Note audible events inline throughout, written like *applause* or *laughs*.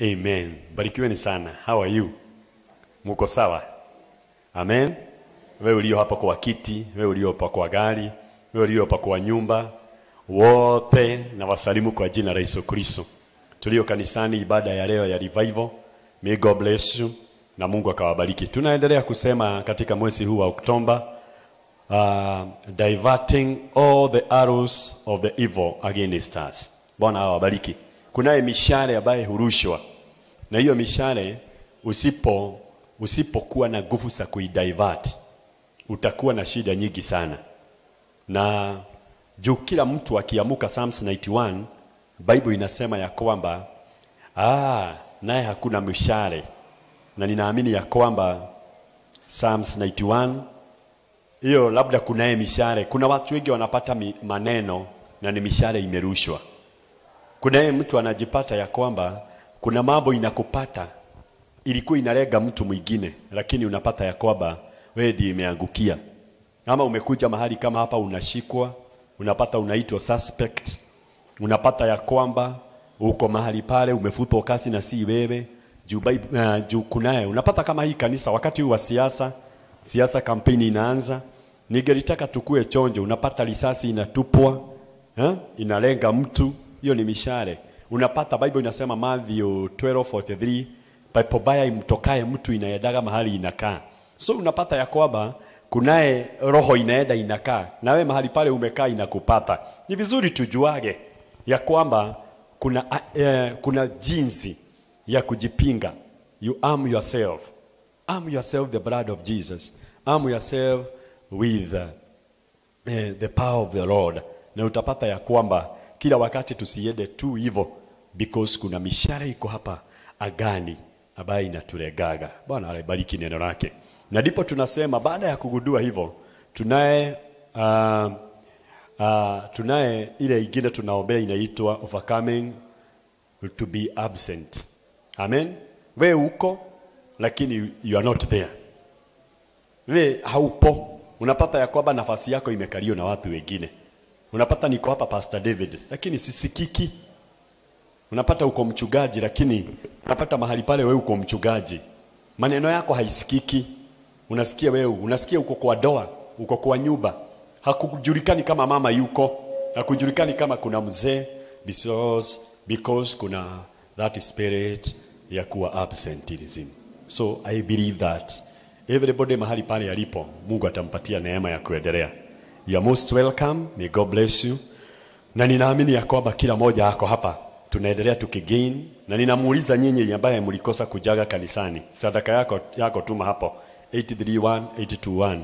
Amen. Barikiweni sana. How are you? Muko sawa? Amen. Wewe ulio hapa kwa kiti, wewe ulio hapa kwa gari, wewe ulio hapa kwa nyumba, wote na wasalimu kwa jina la Yesu Kristo. Tulio kanisani ibada ya leo ya revival. May God bless you na Mungu akawabariki. Tunaendelea kusema katika mwezi huu wa Oktoba uh, diverting all the arrows of the evil against us. Bwana awabariki. Kunaye mishale ambaye hurushwa, na hiyo mishale usipo usipokuwa na nguvu za kuidivert utakuwa na shida nyingi sana, na juu kila mtu akiamuka Psalms 91 Bible inasema ya kwamba ah, naye hakuna mishale, na ninaamini ya kwamba Psalms 91 hiyo labda kunaye mishale. Kuna watu wengi wanapata maneno na ni mishale imerushwa. Kunaye mtu anajipata ya kwamba kuna mambo inakupata ilikuwa inalenga mtu mwingine, lakini unapata ya kwamba wewe ndiye imeangukia. Ama umekuja mahali kama hapa, unashikwa, unapata unaitwa suspect, unapata ya kwamba uko mahali pale umefutwa kazi na si wewe juu, uh, juu kunaye unapata kama hii kanisa wakati wa siasa siasa kampeni inaanza, ningelitaka tukue chonjo, unapata risasi inatupwa eh, inalenga mtu, hiyo ni mishale. Unapata Bible inasema Matthew 12:43 pepo baya imtokae mtu inayedaga mahali inakaa. So unapata ya kwamba kunaye roho inaenda inakaa, na we mahali pale umekaa inakupata. Ni vizuri tujuage ya kwamba kuna, uh, kuna jinsi ya kujipinga. You arm yourself arm yourself the blood of Jesus. Arm yourself with uh, the power of the Lord, na utapata ya kwamba kila wakati tusiende tu hivyo, because kuna mishale iko hapa agani ambayo inatulegaga. Bwana alibariki neno lake, na ndipo tunasema baada ya kugundua hivyo, tunaye uh, uh, tunaye ile ingine tunaombea inaitwa overcoming to be absent. Amen. We uko lakini you are not there. We haupo, unapata ya kwamba nafasi yako imekaliwa na watu wengine. Unapata niko hapa Pastor David, lakini sisikiki. Unapata uko mchungaji, lakini unapata mahali pale wewe uko mchungaji, maneno yako haisikiki. Unasikia wewe, unasikia uko kwa doa, uko kwa nyumba, hakujulikani kama mama yuko, hakujulikani kama kuna mzee, because because kuna that spirit ya kuwa absenteeism. So I believe that everybody mahali pale alipo, Mungu atampatia neema ya kuendelea. You are most welcome. May God bless you. Na ninaamini ya kwamba kila moja ako hapa. Tunaendelea tukigain, na ninamuuliza nyinyi ambaye mlikosa kujaga kanisani, sadaka yako yako tuma hapo. 831 821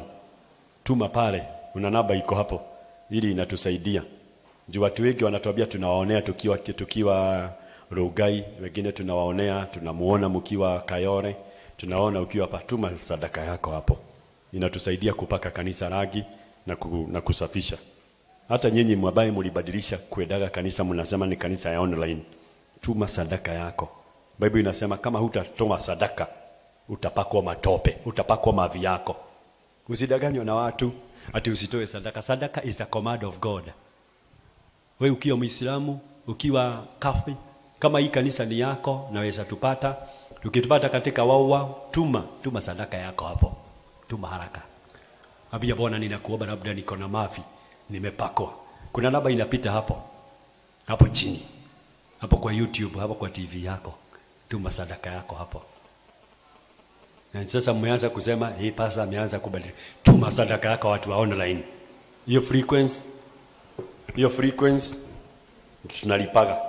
tuma pale, una namba iko hapo, ili inatusaidia. Juu watu wengi wanatuambia tunawaonea tukiwa tukiwa Rugai, wengine tunawaonea, tunamuona mkiwa Kayore, tunaona ukiwa patuma sadaka yako hapo, inatusaidia kupaka kanisa rangi na, ku, na kusafisha. Hata nyinyi mwabaye mlibadilisha kuedaga kanisa, mnasema ni kanisa ya online, tuma sadaka yako. Biblia inasema kama hutatoa sadaka utapakwa matope, utapakwa mavi yako. Usidanganywe na watu ati usitoe sadaka. Sadaka is a command of God. Wewe ukiwa Muislamu, ukiwa kafi, kama hii kanisa ni yako, naweza tupata. Tukitupata katika wawa, tuma tuma sadaka yako hapo, tuma haraka. Ambia Bwana, ninakuomba labda niko na mavi, nimepakwa. Kuna namba inapita hapo hapo chini, hapo kwa YouTube, hapo kwa TV yako, tuma sadaka yako hapo. Na sasa mmeanza kusema hii pasa ameanza kubadilika. Tuma sadaka yako watu wa online. Hiyo frequency hiyo frequency tunalipaga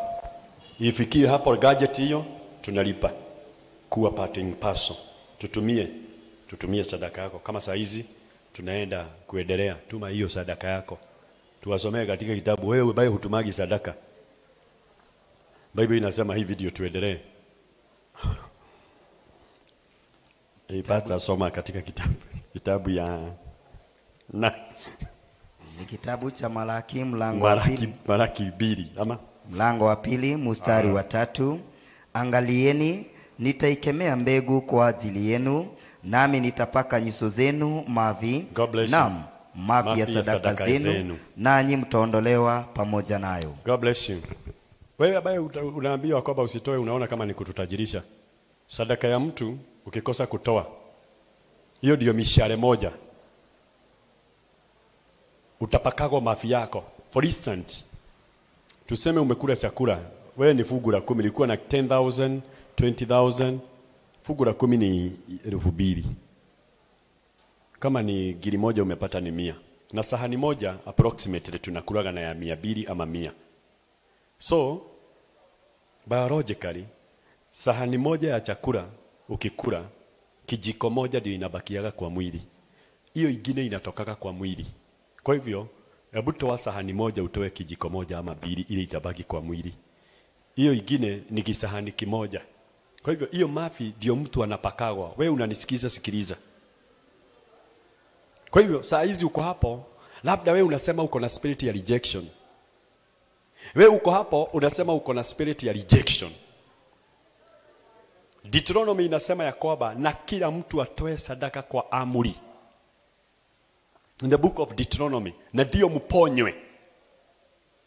ifikie hapo gadget hiyo tunalipa kuwa parting person tutumie tutumie sadaka yako kama saa hizi tunaenda kuendelea. Tuma hiyo sadaka yako. Tuwasomee katika kitabu wewe bali hutumagi sadaka. Biblia inasema hii video tuendelee. *laughs* Ipasa soma katika kitabu kitabu ya na. Ni kitabu cha Malaki mlango wa Malaki, pili, Malaki mbili ama? Mlango wa pili mstari wa tatu. Angalieni, nitaikemea mbegu kwa ajili yenu, nami nitapaka nyuso zenu mavi, naam mavi ya sadaka zenu, nanyi mtaondolewa pamoja nayo. God bless you. Wewe ambaye unaambiwa kwamba usitoe, unaona kama ni kututajirisha. Sadaka ya mtu ukikosa kutoa, hiyo ndio mishale moja, utapakagwa mafi yako. For instance, tuseme umekula chakula, wewe ni fungu la kumi, ilikuwa na 10,000 20,000 fungu la kumi ni elfu mbili. Kama ni giri moja umepata ni mia. Na sahani moja approximately tunakulaga na ya mia mbili ama mia. So biologically sahani moja ya chakula ukikula kijiko moja ndio inabakiaga kwa mwili. Hiyo ingine inatokaga kwa mwili. Kwa hivyo hebu toa sahani moja utoe kijiko moja ama mbili ili itabaki kwa mwili. Hiyo ingine ni kisahani kimoja kwa hivyo hiyo mafi ndio mtu anapakagwa wewe unanisikiza sikiliza kwa hivyo saa hizi uko hapo, labda wewe unasema uko na spirit ya rejection. Wewe uko hapo unasema uko na spirit ya rejection. Deuteronomy inasema ya kwamba na kila mtu atoe sadaka kwa amri. In the book of Deuteronomy, na ndio mponywe.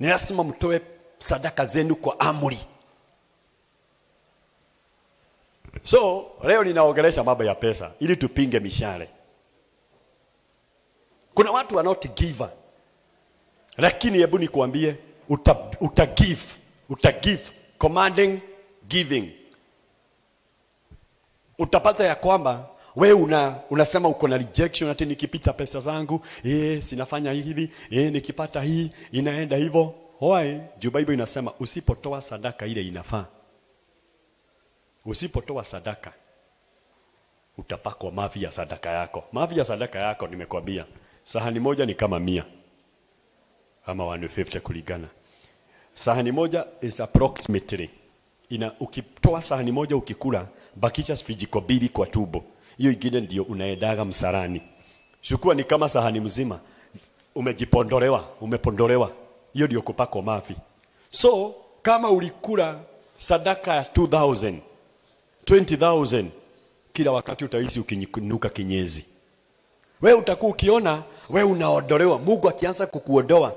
Ni lazima mtoe sadaka zenu kwa amri. So leo ninaongelesha mambo ya pesa ili tupinge mishale. Kuna watu giver, lakini hebu nikuambie, uta, uta give, uta give, commanding giving. Utapata ya kwamba we una, unasema uko na rejection, ati nikipita pesa zangu eh, sinafanya hivi eh, nikipata hii inaenda hivyo. Why? Juu inasema usipotoa sadaka ile inafaa, usipotoa sadaka utapakwa mavi ya sadaka yako. Mavi ya sadaka yako nimekwambia, sahani moja ni kama mia ama 150 kulingana. Sahani moja is approximately ina, ukitoa sahani moja ukikula, bakisha vijiko mbili kwa tubo, hiyo ingine ndio unaendaga msarani. Chukua ni kama sahani mzima umejipondolewa, umepondolewa, hiyo ndio kupakwa mavi. So kama ulikula sadaka ya 2000 20000 kila wakati utahisi ukinuka kinyezi. We utakuwa ukiona we unaondolewa, Mungu akianza kukuondoa,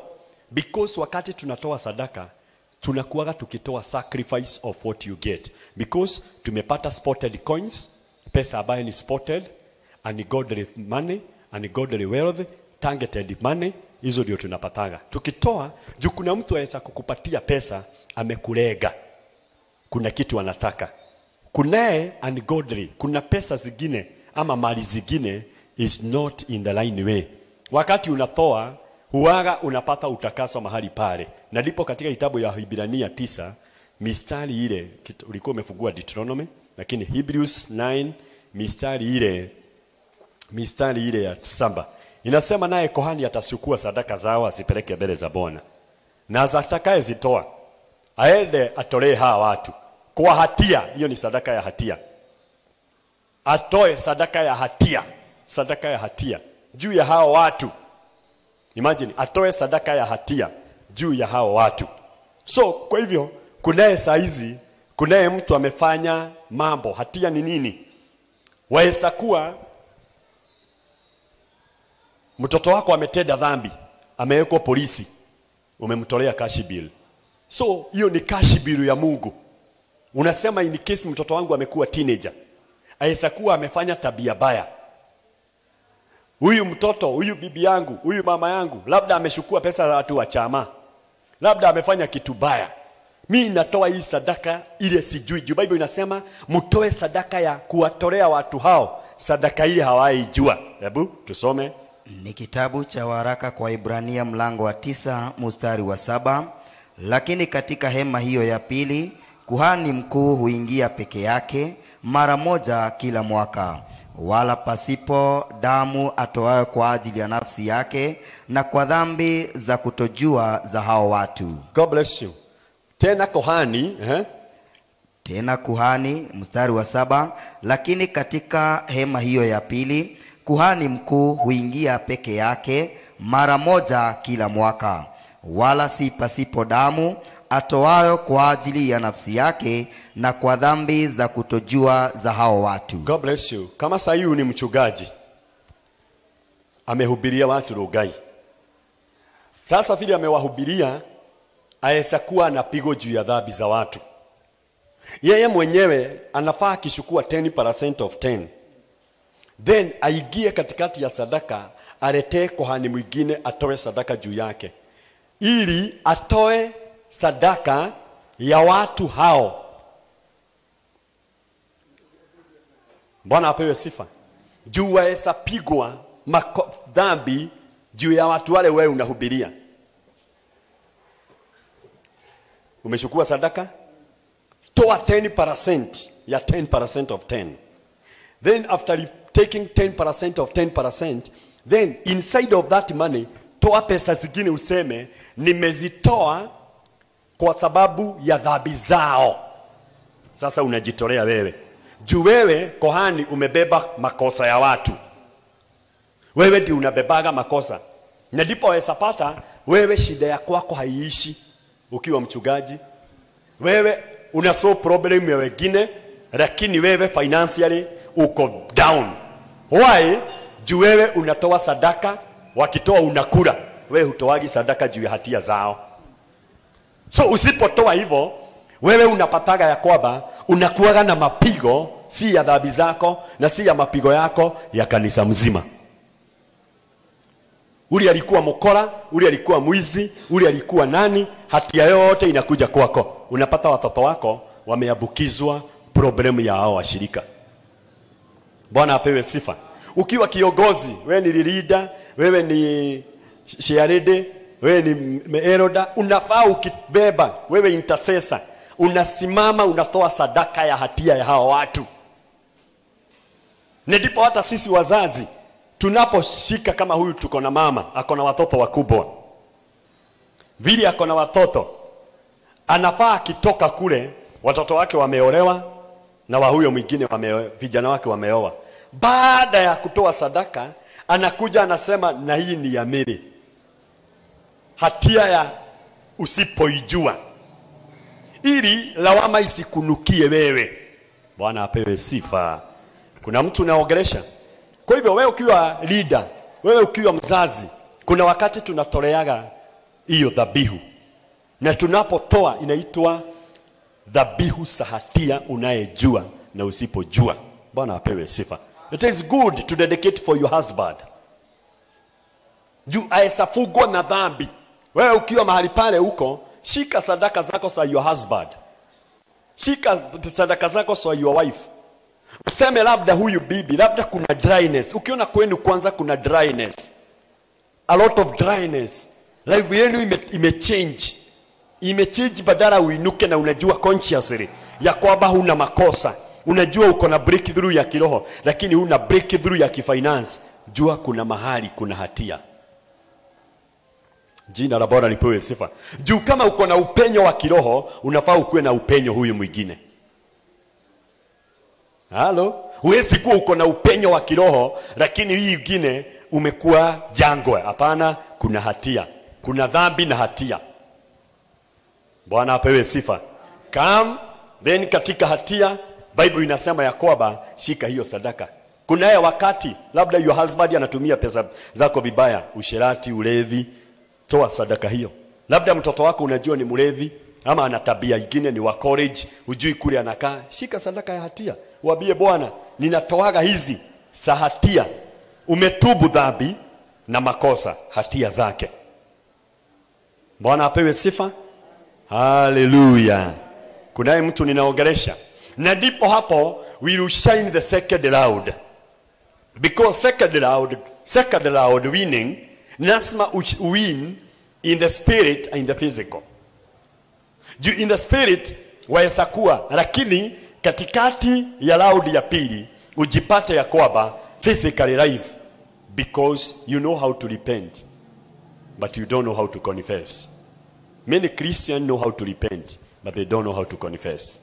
because wakati tunatoa sadaka tunakuwaga tukitoa sacrifice of what you get, because tumepata spotted coins, pesa ambayo ni spotted, and godly money and godly wealth, targeted money, hizo ndio tunapataga tukitoa. Juu kuna mtu aweza kukupatia pesa amekulega, kuna kitu anataka kunaye ungodly, kuna pesa zingine ama mali zingine is not in the line way. Wakati unatoa huaga unapata utakaso mahali pale, na ndipo katika kitabu ya Hibrania tisa mistari ile ulikuwa umefungua Deuteronomy, lakini Hebrews 9 mistari ile mistari ile ya saba. Inasema, naye kohani atachukua sadaka zao asipeleke mbele za Bwana, na zatakaye zitoa aende atolee hawa watu kwa hatia. Hiyo ni sadaka ya hatia, atoe sadaka ya hatia, sadaka ya hatia juu ya hao watu. Imagine atoe sadaka ya hatia juu ya hao watu. So kwa hivyo kunaye saa hizi, kunaye mtu amefanya mambo. Hatia ni nini? Waweza kuwa mtoto wako ametenda dhambi, amewekwa polisi, umemtolea cash bill. So hiyo ni cash bill ya Mungu. Unasema in case mtoto wangu amekuwa teenager, aweza kuwa amefanya tabia baya. Huyu mtoto, huyu bibi yangu, huyu mama yangu, labda ameshukua pesa za watu wa chama, labda amefanya kitu baya. Mi natoa hii sadaka ile sijui. Juu Bible inasema mtoe sadaka ya kuwatolea watu hao sadaka ile hawaijua. Hebu tusome Ni kitabu cha waraka kwa Ibrania mlango wa tisa mustari wa saba. Lakini katika hema hiyo ya pili kuhani mkuu huingia peke yake mara moja kila mwaka, wala pasipo damu atoayo kwa ajili ya nafsi yake na kwa dhambi za kutojua za hao watu. God bless you. Tena kuhani eh? Tena kuhani, mstari wa saba, lakini katika hema hiyo ya pili kuhani mkuu huingia peke yake mara moja kila mwaka, wala si pasipo damu atoayo kwa ajili ya nafsi yake na kwa dhambi za kutojua za hao watu. God bless you. Kama saa ni mchungaji amehubiria watu rogai sasa vile amewahubiria aweza kuwa anapigwa juu ya dhambi za watu. Yeye mwenyewe anafaa akichukua 10% of 10 then aingie katikati ya sadaka, aletee kohani mwingine atoe sadaka juu yake, ili atoe sadaka ya watu hao. Bwana apewe sifa. Juu waweza pigwa dhambi juu ya watu wale wewe unahubiria. Umechukua sadaka, toa 10% ya 10% of 10 then after taking 10% of 10% then inside of that money toa pesa zingine useme nimezitoa kwa sababu ya dhambi zao. Sasa unajitolea wewe. Juu wewe kohani umebeba makosa ya watu. Wewe ndio unabebaga makosa. Na ndipo waweza pata wewe shida ya kwako haiishi ukiwa mchungaji. Wewe una so problem ya wengine lakini wewe financially uko down. Why? Juu wewe unatoa sadaka wakitoa unakula. Wewe hutoagi sadaka juu ya hatia zao so usipotoa hivyo wewe unapataga ya kwamba unakuaga na mapigo si ya dhambi zako na si ya mapigo yako ya kanisa mzima. Uli alikuwa mkora uli alikuwa mwizi uli alikuwa nani hatia yote inakuja kwako. Unapata watoto wako wameambukizwa problemu ya hao washirika. Bwana apewe sifa. Ukiwa kiongozi wewe ni leader wewe ni shearede wewe ni meeroda unafaa ukibeba wewe intercessor. Unasimama unatoa sadaka ya hatia ya hawa watu. Ndipo hata sisi wazazi tunaposhika kama huyu tuko na mama ako na watoto wakubwa. Vili ako na watoto anafaa akitoka kule watoto wake wameolewa na wa huyo mwingine wame, vijana wake wameoa. Baada ya kutoa sadaka anakuja anasema na hii ni ya mimi hatia ya usipoijua. Ili lawama isikunukie wewe. Bwana apewe sifa. Kuna mtu unaogelesha. kwa hivyo wewe ukiwa leader wewe ukiwa mzazi kuna wakati tunatoleaga hiyo dhabihu. Na tunapotoa inaitwa dhabihu sahatia unayejua na usipojua. Bwana apewe sifa. It is good to dedicate for your husband. Juu aesafugwa na dhambi wewe ukiwa mahali pale huko shika sadaka zako za your husband. Shika sadaka zako za your wife. Useme labda huyu bibi labda kuna dryness. Ukiona kwenu kwanza kuna dryness. A lot of dryness. Life yenu ime, ime change. Imechange badala uinuke na unajua consciously ya kwamba huna makosa. Unajua uko na breakthrough ya kiroho lakini huna breakthrough ya kifinance. Jua kuna mahali kuna hatia jina la bwana lipewe sifa. Juu kama uko na upenyo wa kiroho unafaa ukuwe na upenyo huyu mwingine. Halo? Huwezi kuwa uko na upenyo wa kiroho lakini hii ingine umekuwa jangwa. Hapana kuna hatia. Kuna dhambi na hatia. Bwana apewe sifa. Come then katika hatia bible inasema ya kwamba shika hiyo sadaka. Kunaye wakati labda your husband anatumia pesa zako vibaya usherati ulevi toa sadaka hiyo. Labda mtoto wako unajua ni mlevi ama ana tabia ingine ni wa college hujui kule anakaa. Shika sadaka ya hatia. Waambie bwana ninatoaga hizi za hatia. Umetubu dhambi na makosa hatia zake. Bwana apewe sifa. Haleluya. Kunaye mtu ninaongelesha. Na ndipo hapo we will shine the second loud. Because second loud second loud winning lazima uch- win in the spirit in the physical juu in the spirit waweza kuwa lakini katikati ya raundi ya pili ujipate ya kwamba physically life because you know how to repent but you don't know how to confess Many Christians know how to repent, but they don't know how to confess.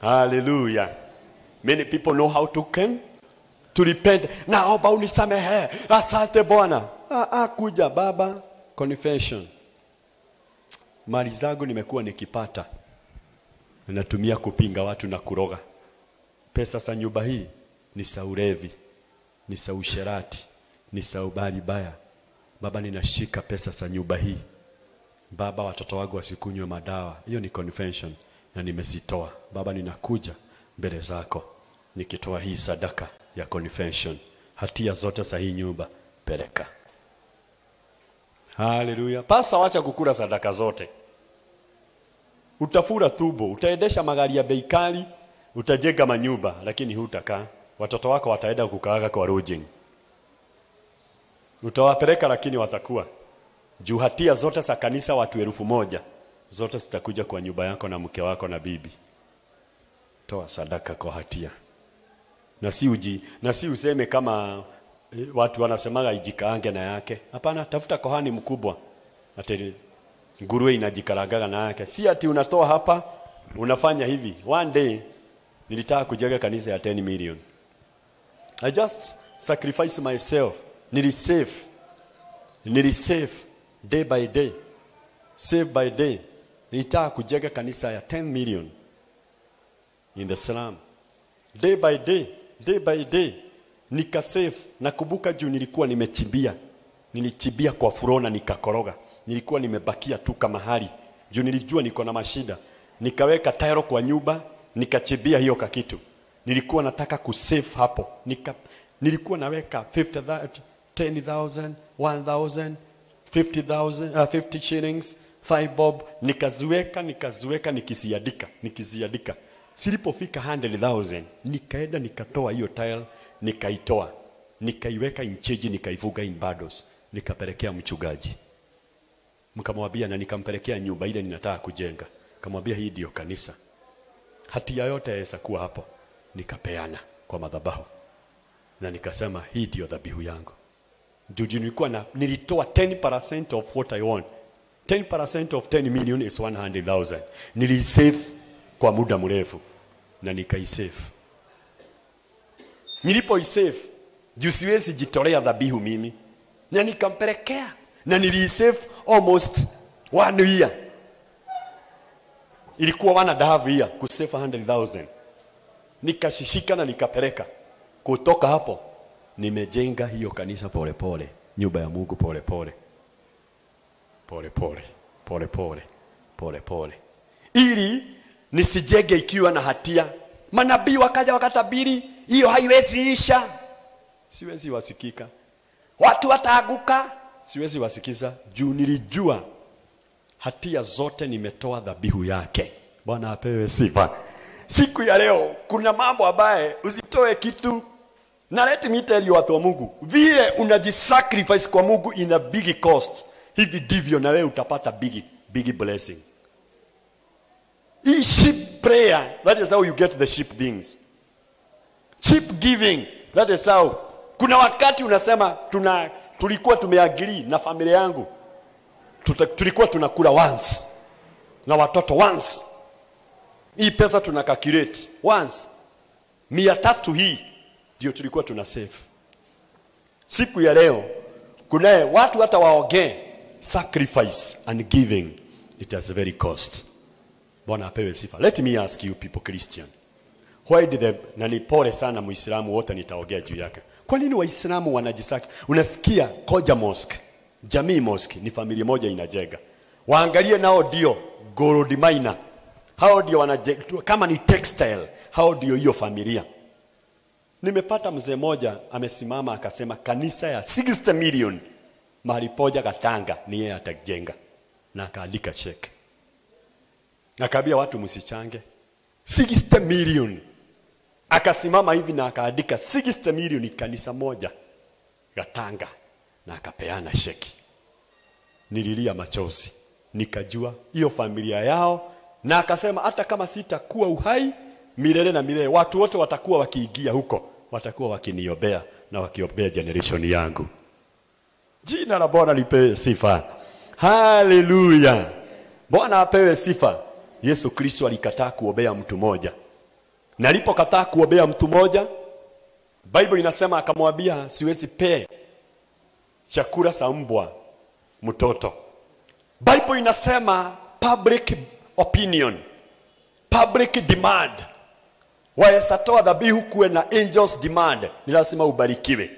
Hallelujah. Many people know how to can repent. Naomba unisamehe. Asante Bwana. Ah, ah, kuja baba, confession. Mali zangu nimekuwa nikipata. Natumia kupinga watu na kuroga. Pesa za nyumba hii ni za ni za usherati, ni za ubali baya. Baba, ninashika pesa za nyumba hii Baba, watoto wangu wasikunywe madawa. Hiyo ni confession na nimezitoa. Baba, ninakuja mbele zako nikitoa hii sadaka ya confession. Hatia zote za hii nyumba peleka. Haleluya. Pasa, wacha kukula sadaka zote. Utafura tubo, utaendesha magari ya bei kali, utajenga manyumba, lakini hutakaa. Watoto wako wataenda kukaaga kwa lodging. Utawapeleka lakini watakuwa juu. Hatia zote za kanisa, watu elfu moja zote zitakuja kwa nyumba yako na mke wako na bibi. Toa sadaka kwa hatia, na si uji, na si useme kama eh, watu wanasemaga ijikaange na yake. Hapana, tafuta kohani mkubwa ati nguruwe inajikaragaga na yake. Si ati unatoa hapa unafanya hivi. One day nilitaka kujenga kanisa ya 10 million. I just sacrifice myself. Nilisave. Nilisave day by day. Save by day. Nilitaka kujenga kanisa ya 10 million in the slum. Day by day, day by day nikasave. Nakumbuka juu nilikuwa nimechimbia, nilichimbia kwa furona nikakoroga, nilikuwa nimebakia tu kama hali. Juu nilijua niko na mashida, nikaweka tairo kwa nyumba, nikachibia hiyo kakitu. Nilikuwa nataka kusave hapo, nika nilikuwa naweka 50,000, 10,000, 1,000, 50,000, uh, 50 shillings, 5 bob, nikaziweka nikaziweka nikiziadika nikiziandika Silipofika 100,000 nikaenda nikatoa hiyo tile nikaitoa nikaiweka incheji, nikaivuga in bundles nikapelekea mchungaji. Mkamwambia na nikampelekea nyumba ile ninataka kujenga. Kamwambia hii ndio kanisa. Hatia yote yaweza kuwa hapo. Nikapeana kwa madhabahu. Na nikasema hii ndio dhabihu yangu. Ndio nilikuwa na nilitoa 10% of what I want 10% of 10 million is 100,000 nilisave kwa muda mrefu na nikaisave. Nilipoisave juu siwezi jitolea dhabihu mimi, na nikampelekea na nilisave almost one year, ilikuwa wana dahavu year kusave 100,000 nikashishika na nikapeleka. Kutoka hapo nimejenga hiyo kanisa polepole pole, nyumba ya Mungu polepole pole pole pole pole pole pole, ili nisijenge ikiwa na hatia. Manabii wakaja wakatabiri, hiyo haiwezi isha, siwezi wasikika. Watu wataaguka, siwezi wasikiza, juu nilijua hatia zote nimetoa dhabihu yake. Bwana apewe sifa. Siku ya leo kuna mambo ambaye usitoe kitu, na let me tell you, watu wa Mungu, vile unajisacrifice kwa Mungu in a big cost, hivi ndivyo na wewe utapata big, big blessing. Sheep prayer, that is how you get the sheep things. Sheep giving, that is how. Kuna wakati unasema tuna tulikuwa tumeagiri na familia yangu Tuta, tulikuwa tunakula once na watoto once. Hii pesa tuna calculate once, mia tatu hii ndio tulikuwa tuna save. Siku ya leo kunaye watu hata waongee sacrifice and giving, it has very cost. Bwana apewe sifa. Let me ask you people Christian. Why did the, na ni pole sana Muislamu wote nitaongea juu yake. Kwa nini Waislamu wanajisaki? Unasikia Koja Mosque, Jamii Mosque ni familia moja inajenga. Waangalie nao ndio gold miner. Hao ndio wanajenga kama ni textile, hao ndio hiyo familia. Nimepata mzee moja amesimama akasema kanisa ya 60 million mahali poja Katanga ni yeye atajenga na akaandika check. Akaambia watu msichange 60 million. Akasimama hivi na akaandika 60 million kanisa moja Gatanga na akapeana sheki. Nililia machozi, nikajua hiyo familia yao, na akasema hata kama sitakuwa uhai milele na milele, watu wote watakuwa wakiingia huko, watakuwa wakiniombea na wakiombea generation yangu. Jina la Bwana lipewe sifa. Haleluya. Bwana apewe sifa. Yesu Kristo alikataa kuombea mtu mmoja, na alipokataa kuombea mtu mmoja, Bible inasema akamwambia, siwezi pee chakula sa mbwa mtoto. Bible inasema public opinion, public demand. Waweza toa dhabihu kuwe na angels demand, ni lazima ubarikiwe.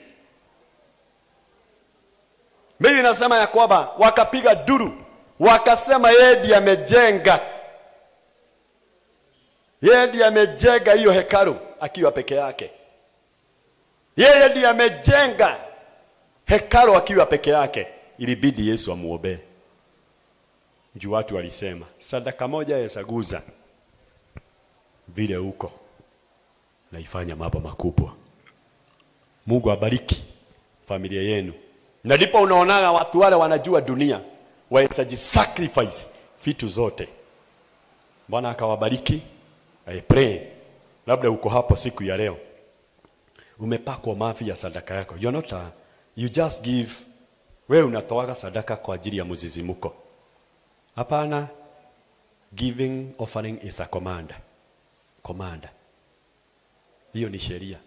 Biblia inasema ya kwamba wakapiga duru wakasema yeye ndiye amejenga yeye ndiye amejenga hiyo hekalu akiwa peke yake. Yeye ndiye amejenga hekalu akiwa peke yake. Ilibidi yesu amuombee. Juu watu walisema sadaka moja yesaguza vile huko naifanya mambo makubwa. Mungu abariki familia yenu. Na ndipo unaonaga watu wale wanajua dunia waesaji sacrifice vitu zote. Bwana akawabariki I pray. Labda uko hapo siku ya leo. Umepakwa mavi ya sadaka yako. You're not a, you just give. Wewe unatoaga sadaka kwa ajili ya mzizimuko. Hapana. Giving offering is a command. Command. Hiyo ni sheria.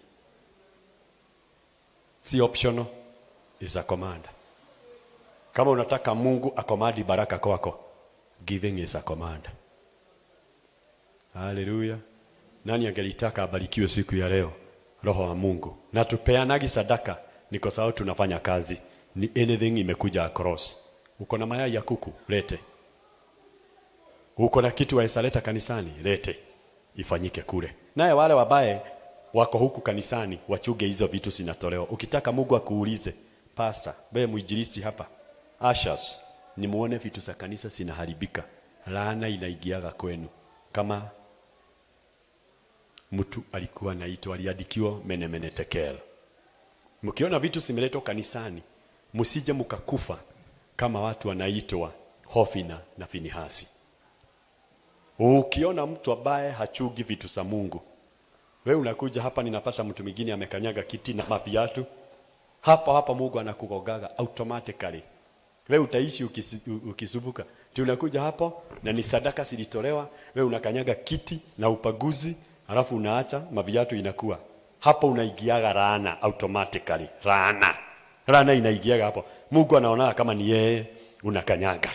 Si optional is a command. Kama unataka mungu akomandi baraka kwako giving is a command haleluya nani angelitaka abarikiwe siku ya leo? Roho wa mungu. Na tupeanagi sadaka ni kwa sababu tunafanya kazi. Ni anything imekuja across. Uko na mayai ya kuku? Lete. Uko na kitu waisaleta kanisani? Lete. Ifanyike kule. Naye wale wabaye wako huku kanisani wachuge hizo vitu zinatolewa. Ukitaka mungu akuulize pasta wewe mwinjilisti hapa ashas nimuone vitu za kanisa zinaharibika. Laana inaingiaga kwenu. Kama mtu alikuwa naitwa aliadikiwa menemene tekel. Mkiona vitu simeletwa kanisani msije mkakufa kama watu wanaitwa hofina na finihasi. Ukiona mtu ambaye hachugi vitu za mungu we unakuja hapa ninapata mtu mwingine amekanyaga kiti na mapiatu. Hapa hapa mungu anakugogaga automatically. We utaishi ukis, ukisubuka, ti unakuja hapo na ni sadaka zilitolewa we unakanyaga kiti na upaguzi alafu unaacha maviatu inakuwa hapo unaigiaga laana automatically. Laana laana inaigiaga hapo. Mungu anaonaga kama ni yeye unakanyaga.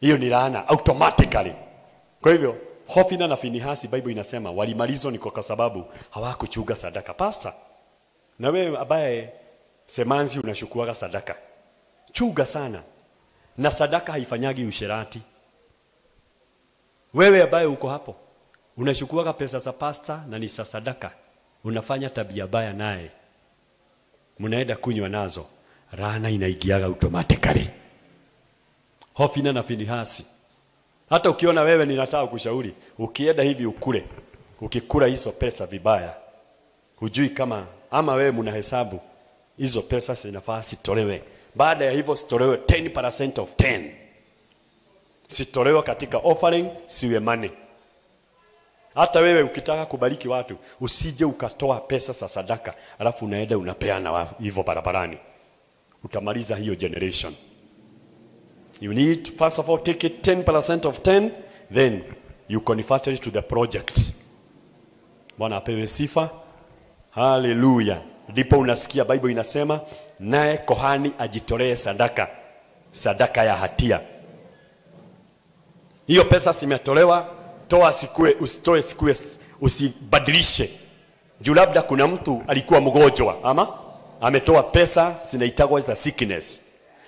Hiyo ni laana automatically. Kwa hivyo hofina na finihasi bible inasema walimalizwa ni kwa sababu hawakuchuga sadaka. Pasta na wewe ambaye semanzi unashukuaga sadaka chuga sana. Na sadaka haifanyagi usherati. Wewe ambaye uko hapo unashukuaga pesa za pasta na ni za sadaka. Unafanya tabia baya naye. Mnaenda kunywa nazo. Rana inaigiaga automatically. Hofina na finihasi. Hata ukiona wewe ninataka kushauri ukienda hivi ukule ukikula hizo pesa vibaya hujui kama ama wewe mnahesabu hizo pesa zinafaa sitolewe baada ya hivyo sitolewe 10% of 10 sitolewe katika offering siwe money hata wewe ukitaka kubariki watu usije ukatoa pesa za sadaka alafu unaenda unapeana hivyo barabarani utamaliza hiyo generation You need, first of all, take it 10% of 10, then you convert it to the project. Bwana apewe sifa. Haleluya. Ndipo unasikia Bible inasema naye kohani ajitolee sadaka, sadaka ya hatia. Hiyo pesa zimetolewa, toa sikue, usitoe sikue, usibadilishe. Juu labda kuna mtu alikuwa mgonjwa ama? Ametoa pesa zinaitagwa za sickness.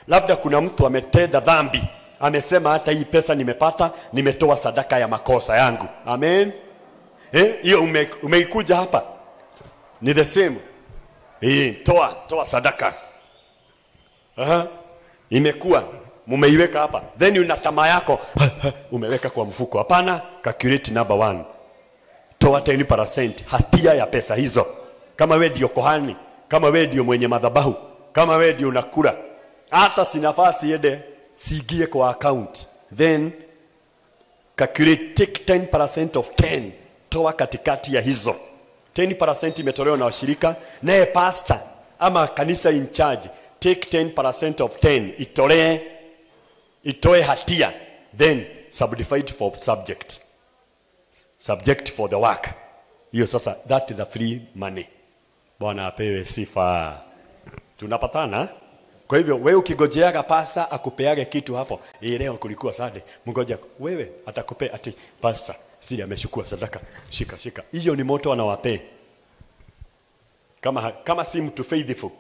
Labda kuna mtu ametenda dhambi. Amesema hata hii pesa nimepata nimetoa sadaka ya makosa yangu. Amen. Eh, hiyo ume, umeikuja hapa? Ni the same. Eh, toa toa sadaka. Aha. imekuwa mumeiweka hapa. Then una tamaa yako. Umeweka kwa mfuko. Hapana calculate number one. Toa 10% hatia ya pesa hizo. Kama we ndio kohani kama we ndio mwenye madhabahu kama we ndio unakula hata sinafasi yede siingie kwa account. Then calculate take 10% of 10 toa katikati ya hizo. 10% imetolewa na washirika. Naye pastor ama kanisa in charge take 10% of 10 itolee itoe hatia then subdivide for subject. Subject for the work. Hiyo sasa that is the free money. Bwana apewe sifa. Tunapatana. Kwa hivyo wewe ukigojeaga pasa akupeage kitu hapo. Hii leo kulikuwa sade mgoja wewe atakupea ati pasa sili ameshukua sadaka. Shika shika. Hiyo ni moto anawapee. Kama, kama si mtu faithful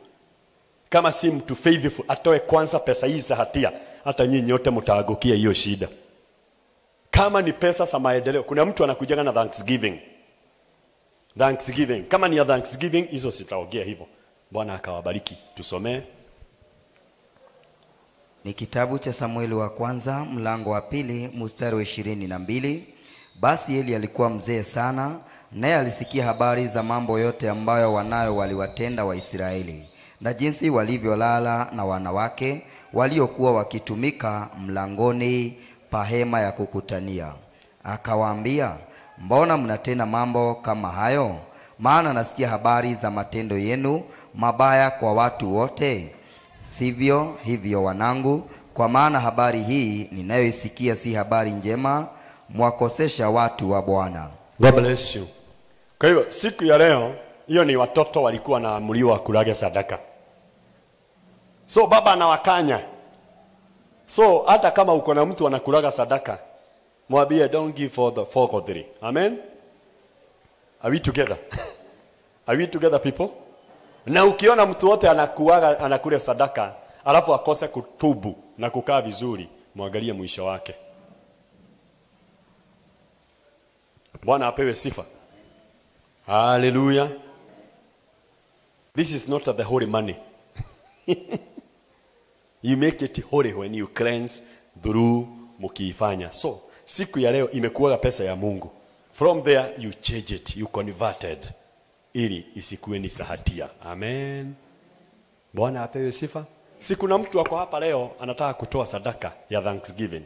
kama si mtu faithful atoe kwanza pesa hizi za hatia hata nyinyi nyote mtaagukia hiyo shida. Kama ni pesa za maendeleo kuna mtu anakujaga na thanksgiving. Thanksgiving. Kama ni ya thanksgiving hizo sitaongea hivyo. Bwana akawabariki. Tusomee. Ni kitabu cha Samueli wa kwanza mlango wa pili mstari wa ishirini na mbili. Basi Eli alikuwa mzee sana, naye alisikia habari za mambo yote ambayo wanayo waliwatenda Waisraeli na jinsi walivyolala na wanawake waliokuwa wakitumika mlangoni pa hema ya kukutania. Akawaambia, mbona mnatenda mambo kama hayo? Maana nasikia habari za matendo yenu mabaya kwa watu wote. Sivyo hivyo wanangu, kwa maana habari hii ninayoisikia si habari njema, mwakosesha watu wa Bwana. God bless you. Kwa hivyo siku ya leo hiyo ni watoto walikuwa wanaamuliwa kulage sadaka. So baba anawakanya. So hata kama uko na mtu anakulaga sadaka, mwambie don't give for the four or three. Amen. Are we together? *laughs* Are we together people? Na ukiona mtu wote anakuaga anakula sadaka, alafu akose kutubu na kukaa vizuri, mwangalie mwisho wake. Bwana apewe sifa. Hallelujah. This is not the holy money. *laughs* you make it holy when you cleanse through mukiifanya. So, siku ya leo imekuwa pesa ya Mungu. From there you change it, you converted ili isikuwe ni sahatia. Amen. Bwana apewe sifa. Si kuna mtu ako hapa leo anataka kutoa sadaka ya Thanksgiving.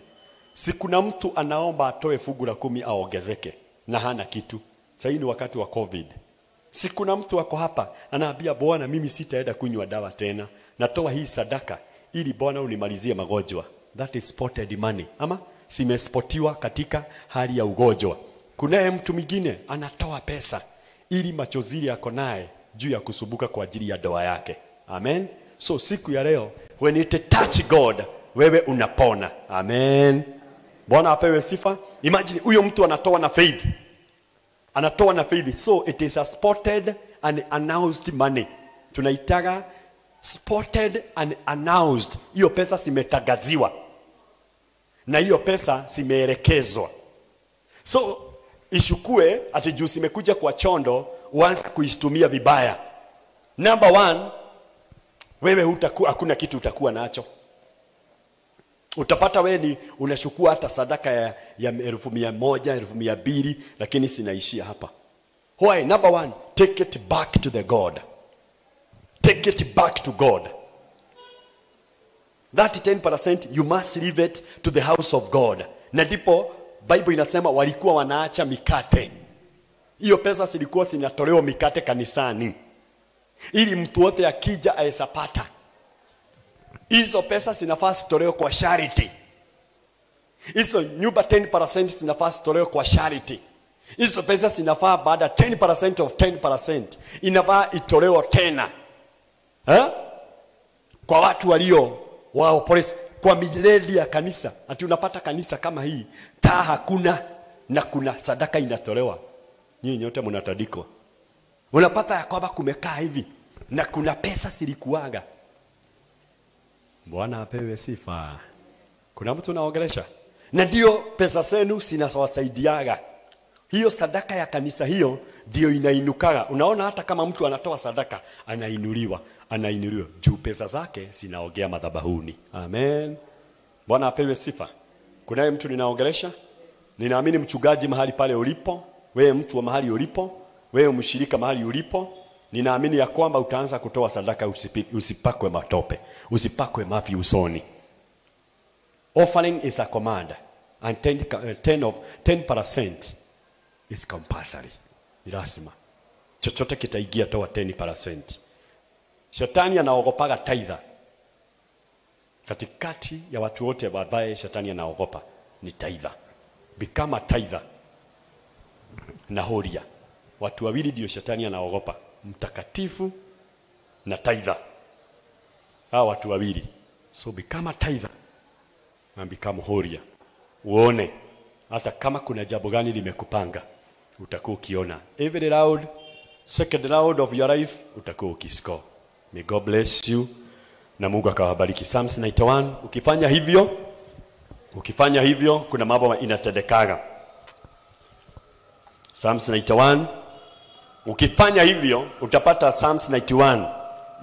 Si kuna mtu anaomba atoe fungu la kumi aongezeke na hana kitu. Sasa ni wakati wa COVID. Si kuna mtu ako hapa anaambia Bwana, mimi sitaenda kunywa dawa tena, natoa hii sadaka ili Bwana unimalizie magonjwa. That is spotted money. Ama simespotiwa katika hali ya ugonjwa. Kunaye mtu mwingine anatoa pesa ili machozi yako naye juu ya kusumbuka kwa ajili ya doa yake. Amen. So siku ya leo when it touch God, wewe unapona. Amen. Bwana apewe sifa. Imagine huyo mtu anatoa na faith anatoa na faith so it is a spotted and announced money tunaitaga spotted and announced hiyo pesa zimetangaziwa na hiyo pesa zimeelekezwa. So ishukue ati juu zimekuja kwa chondo uanze kuitumia vibaya. Number one wewe hutakuwa hakuna kitu utakuwa nacho. Utapata wewe ni unachukua hata sadaka ya, ya elfu mia moja elfu mia mbili lakini sinaishia hapa. Why? Number one take it back to the god take it back to god. That 10% you must leave it to the house of god. Na ndipo bible inasema walikuwa wanaacha mikate. Hiyo pesa zilikuwa zinatolewa mikate kanisani. Ili mtu wote akija aesapata. Hizo pesa zinafaa zitolewe kwa charity. Hizo nyumba 10% zinafaa zitolewe kwa charity. Hizo pesa zinafaa baada 10% of 10% inafaa itolewe tena ha? kwa watu walio wao polisi kwa mileli ya kanisa ati unapata kanisa kama hii taa hakuna na kuna sadaka inatolewa nyinyi nyote mnatadikwa unapata ya kwamba kumekaa hivi na kuna pesa silikuaga. Bwana apewe sifa. Kuna mtu naongelesha, na ndio pesa zenu zinawasaidiaga. Hiyo sadaka ya kanisa hiyo ndio inainukaga. Unaona, hata kama mtu anatoa sadaka anainuliwa, anainuliwa juu pesa zake zinaogea madhabahuni. Amen. Bwana apewe sifa. Kunaye mtu ninaongelesha, ninaamini mchungaji mahali pale ulipo, wewe mtu wa mahali ulipo, wewe mshirika mahali ulipo, ninaamini ya kwamba utaanza kutoa sadaka usipakwe matope usipakwe mavi usoni offering is a command and 10, uh, 10 of 10% is compulsory ni lazima chochote kitaingia toa 10% shetani anaogopaga taitha katikati ya watu wote baadaye shetani anaogopa ni taitha become a taitha na horia watu wawili ndio shetani anaogopa mtakatifu na taitha hawa watu wawili. So become a na bikama horia uone hata kama kuna jambo gani limekupanga utakuwa ukiona. Every round second round of your life utakuwa ukiscore may god bless you na Mungu akawabariki. Psalms 91 ukifanya hivyo, ukifanya hivyo kuna mambo inatendekaga. Psalms 91 ukifanya hivyo utapata Psalms 91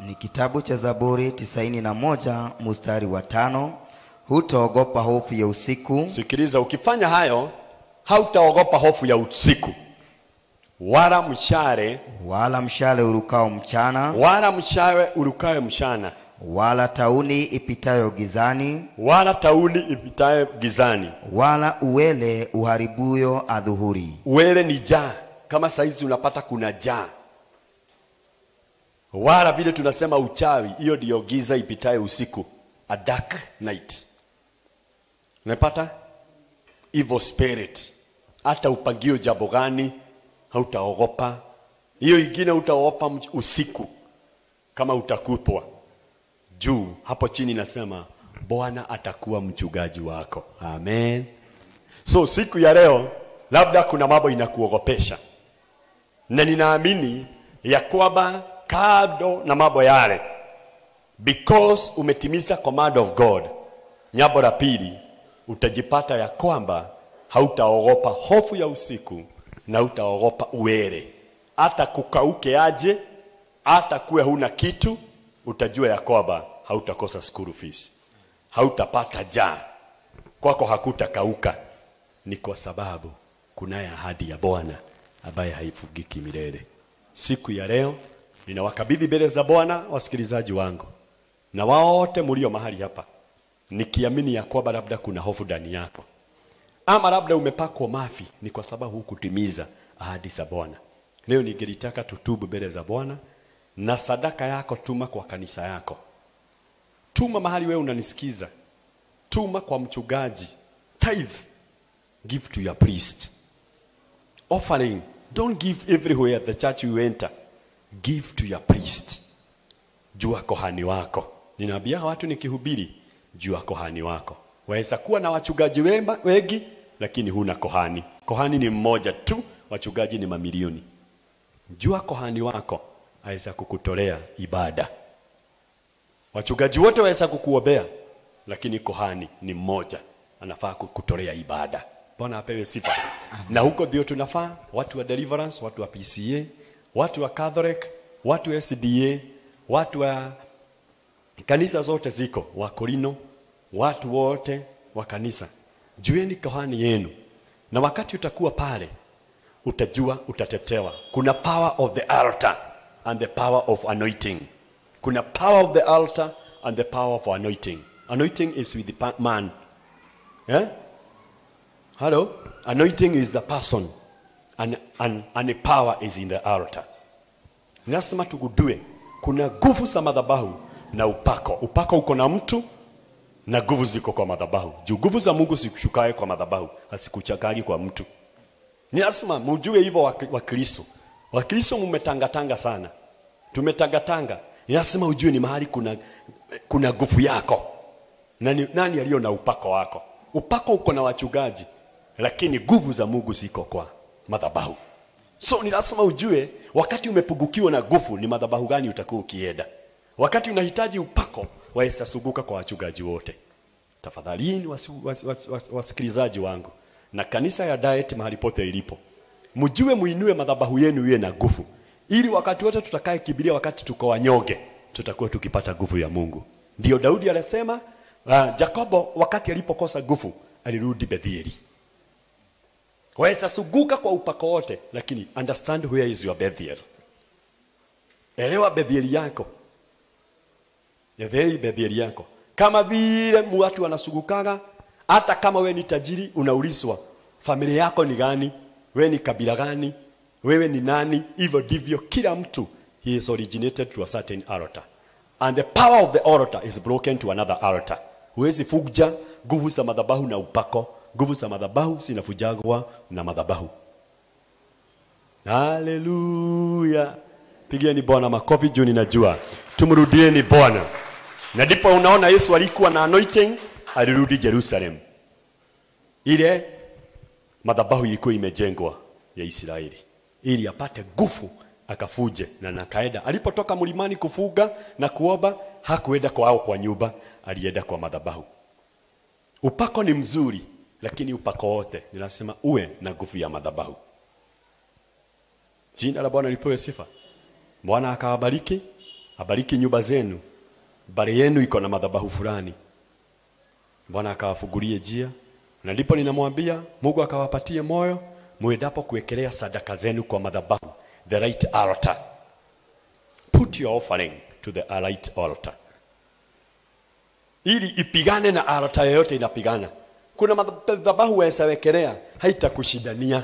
Ni kitabu cha Zaburi 91 mustari wa tano. Hutaogopa hofu ya usiku, Sikiliza, ukifanya hayo hautaogopa hofu ya usiku, wala mshale, wala mshale urukao mchana, wala mshale urukao mchana, wala tauni ipitayo gizani, wala tauni ipitayo gizani. wala uwele uharibuyo adhuhuri. Uwele ni jaa, kama saizi unapata kuna jaa, wala vile tunasema uchawi, hiyo ndiyo giza ipitayo usiku, a dark night. Unapata? Evil spirit, hata upangio jambo gani hautaogopa. Hiyo ingine utaogopa usiku kama utakutwa juu. Hapo chini nasema Bwana atakuwa mchungaji wako. Amen. So siku ya leo labda kuna mambo inakuogopesha, na ninaamini ya kwamba kado na mambo yale, because umetimiza command of God, jambo la pili utajipata ya kwamba hautaogopa hofu ya usiku na utaogopa uwele, hata kukauke aje, hata kuwe huna kitu, utajua ya kwamba hautakosa school fees, hautapata jaa. Kwako hakutakauka. Ni kwa sababu kunaye ahadi ya Bwana ambaye haifugiki milele. Siku ya leo ninawakabidhi mbele za Bwana wasikilizaji wangu. Na wao wote mlio mahali hapa, nikiamini ya kwamba labda kuna hofu ndani yako, ama labda umepakwa mafi, ni kwa sababu hukutimiza ahadi za Bwana. Leo ningelitaka tutubu mbele za Bwana, na sadaka yako tuma kwa kanisa yako, tuma mahali wewe unanisikiza, tuma kwa mchungaji, tithe, give to your priest. Offering, don't give everywhere the church you enter. Give to your priest. Jua kohani wako. Ninaambia watu nikihubiri, jua kohani wako. Waweza kuwa na wachungaji wengi, lakini huna kohani. Kohani ni mmoja tu, wachungaji ni mamilioni. Jua kohani wako aweza kukutolea ibada. Wachungaji wote waweza kukuombea, lakini kohani ni mmoja, anafaa kukutolea ibada. Bwana apewe sifa. Na huko ndio tunafaa watu wa deliverance, watu wa PCA, watu wa Catholic, watu wa SDA, watu wa kanisa zote ziko, wa Korino, watu wote wa kanisa. Jueni kohani yenu, na wakati utakuwa pale utajua utatetewa. Kuna power of the altar and the power of anointing. Kuna power of the altar and the power of anointing. Anointing is with the man. Eh? Hello? Anointing is the person and, and, and the power is in the altar. Ni lazima tugudue kuna nguvu za madhabahu na upako. Upako uko na mtu na nguvu ziko kwa madhabahu. Juu nguvu za Mungu zikushukae kwa madhabahu, asikuchakagi kwa mtu. Ni lazima mujue hivyo wa Wakristo Wa Kristo mmetangatanga sana. Tumetangatanga. Ni lazima ujue ni mahali kuna kuna nguvu yako. Nani, nani aliyo na upako wako? Upako uko na wachungaji, lakini nguvu za Mungu ziko kwa madhabahu. So ni lazima ujue wakati umepungukiwa na nguvu ni madhabahu gani utakuwa ukienda. Wakati unahitaji upako, waweza suguka kwa wachungaji wote. Tafadhalini wasikilizaji was, was, was, wasikilizaji wangu na kanisa ya diet mahali pote ilipo, mjue muinue madhabahu yenu iwe na nguvu, ili wakati wote tutakaye kibilia, wakati tuko wanyonge, tutakuwa tukipata nguvu ya Mungu. Ndio Daudi alisema uh, Jakobo wakati alipokosa nguvu alirudi Betheli. Waweza suguka kwa upako wote, lakini understand where is your Bethel. Elewa Betheli yako, Betheli Betheli yako, kama vile watu wanasugukaga hata kama we ni tajiri unaulizwa familia yako ni gani, we ni kabila gani, wewe ni nani? Hivyo ndivyo kila mtu, he is originated to a certain altar and the power of the altar is broken to another altar. Huwezi fuja nguvu za madhabahu na upako. Nguvu za madhabahu zinafujagwa na madhabahu. Haleluya! Pigieni Bwana makofi juu ninajua. Tumrudieni Bwana. Na ndipo unaona Yesu alikuwa na anointing, alirudi Jerusalem. Ile madhabahu ilikuwa imejengwa ya Israeli ili apate nguvu akafuje na nakaenda. Alipotoka mlimani kufuga na kuomba, hakuenda kwao kwa nyumba, alienda kwa madhabahu. Upako ni mzuri, lakini upako wote ni lazima uwe na nguvu ya madhabahu. Jina la Bwana lipewe sifa. Bwana akawabariki, abariki nyumba zenu. Bari yenu iko na madhabahu fulani. Bwana akawafungulie njia, na ndipo ninamwambia Mungu akawapatie moyo muendapo kuwekelea sadaka zenu kwa madhabahu, the right altar. Put your offering to the right altar, ili ipigane na altar yoyote inapigana. Kuna madhabahu waesawekelea haitakushindania.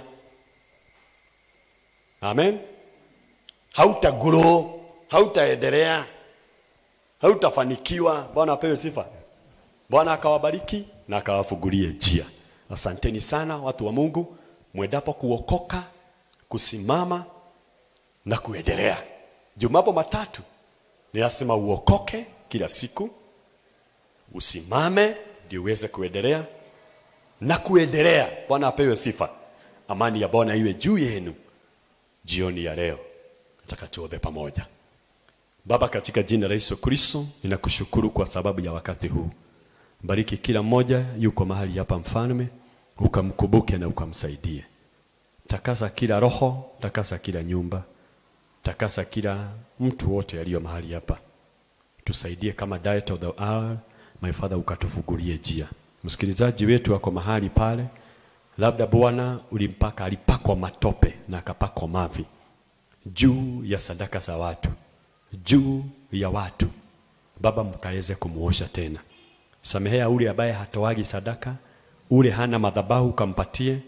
Amen. Hautagrow, hautaendelea, hautafanikiwa. Bwana apewe sifa. Bwana akawabariki na akawafungulie njia. Asanteni sana watu wa Mungu, mwendapo kuokoka, kusimama na kuendelea. Jumapo matatu ni lazima uokoke kila siku, usimame ndio uweze kuendelea na kuendelea. Bwana apewe sifa. Amani ya Bwana iwe juu yenu jioni ya leo. Nataka tuombe pamoja. Baba, katika jina la Yesu Kristo, ninakushukuru kwa sababu ya wakati huu. Bariki kila mmoja yuko mahali hapa, mfalme, ukamkumbuke na ukamsaidie. Takasa kila roho, takasa kila nyumba, takasa kila mtu wote aliyo mahali hapa. Tusaidie kama diet of the hour, my Father, ukatufungulie njia. Msikilizaji wetu wako mahali pale, labda Bwana ulimpaka, alipakwa matope na akapakwa mavi juu ya sadaka za watu, juu ya watu. Baba, mkaweze kumuosha tena. Samehea ule ambaye hatoagi sadaka, ule hana madhabahu, kampatie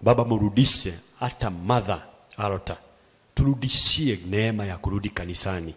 Baba, mrudishe hata mother altar, turudishie neema ya kurudi kanisani.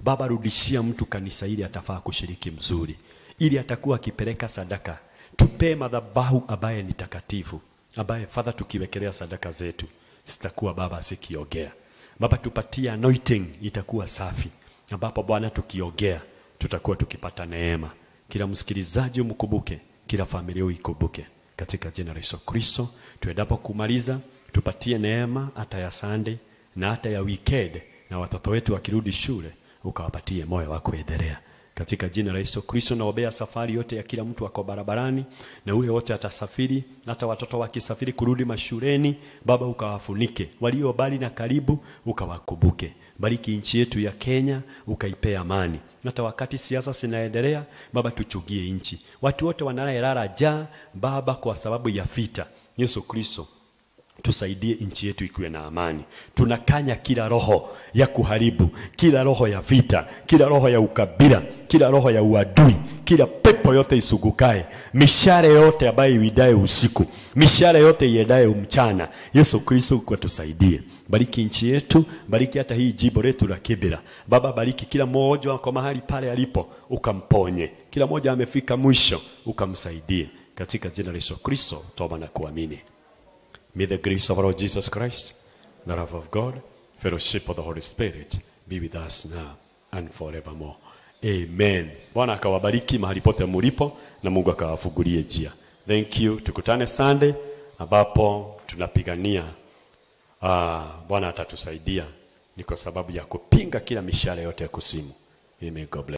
Baba, rudishia mtu kanisa ili atafaa kushiriki mzuri, ili atakuwa akipeleka sadaka. Tupee madhabahu ambaye ni takatifu, ambaye fadha tukiwekelea sadaka zetu zitakuwa Baba sikiogea. Baba, tupatie anointing itakuwa safi, ambapo Bwana tukiogea tutakuwa tukipata neema. Kila msikilizaji umkumbuke, kila familia uikumbuke, katika jina la Yesu Kristo. Tuendapo kumaliza, tupatie neema hata ya Sunday na hata ya weekend, na watoto wetu wakirudi shule, ukawapatie moyo wa kuendelea katika jina la Yesu Kristo. Naombea safari yote ya kila mtu ako barabarani na ule wote atasafiri, hata watoto wakisafiri kurudi mashuleni, Baba ukawafunike, walio mbali na karibu ukawakumbuke. Bariki nchi yetu ya Kenya, ukaipea amani. Hata wakati siasa zinaendelea, Baba tuchugie nchi, watu wote wanalala njaa Baba kwa sababu ya vita. Yesu Kristo tusaidie nchi yetu ikiwe na amani. Tunakanya kila roho ya kuharibu, kila roho ya vita, kila roho ya ukabila, kila roho ya uadui, kila pepo yote isugukae, mishale yote ambayo iwidaye usiku, mishale yote iendaye mchana. Yesu Kristo kwa tusaidie. Bariki nchi yetu, bariki hata hii jimbo letu la Kibera. Baba, bariki kila mmoja kwa mahali pale alipo, ukamponye. Kila mmoja amefika mwisho, ukamsaidie. Katika jina la Yesu Kristo toba na kuamini. May the grace of our Lord Jesus Christ, the love of God, fellowship of the Holy Spirit be with us now and forevermore. Amen. Bwana akawabariki mahali pote mulipo na Mungu akawafungulie njia. Thank you. Tukutane Sunday ambapo tunapigania ah, Bwana atatusaidia ni kwa sababu ya kupinga kila mishale yote ya kusimu. Amen. God bless.